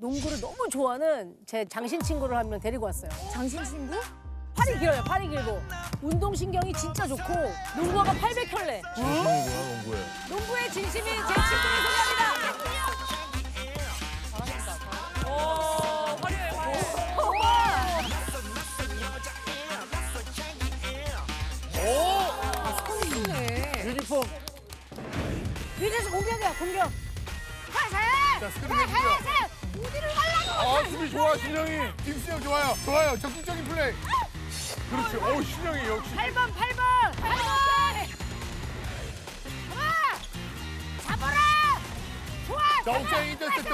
농구를 너무 좋아하는 제 장신 친구를 한 명 데리고 왔어요. 장신 친구? 팔이 길어요, 팔이 길고. 운동신경이 진짜 좋고, 농구가 800켤레. 진심이 뭐야 농구에. 농구의 진심이 제 친구를 소개합니다. 오, 화려해, 화려해. 유니폼. 위에서 공격이야, 공격. 자 스크린 해주세요. 어디를 가려고? 아 수비 좋아 신영이. 김신영 좋아요. 좋아요. 적극적인 플레이. 그렇지. 오 신영이 역시. 8번, 8번! 8번! 잡아! 잡아라! 좋아! 자 옥자의 인터셉터.